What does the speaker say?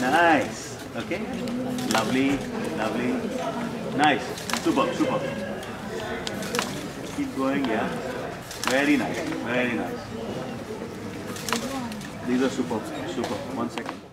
Nice. Okay. Lovely. Lovely. Nice. Superb. Superb. Keep going. Yeah. Very nice. Very nice. These are superb. Superb. One second.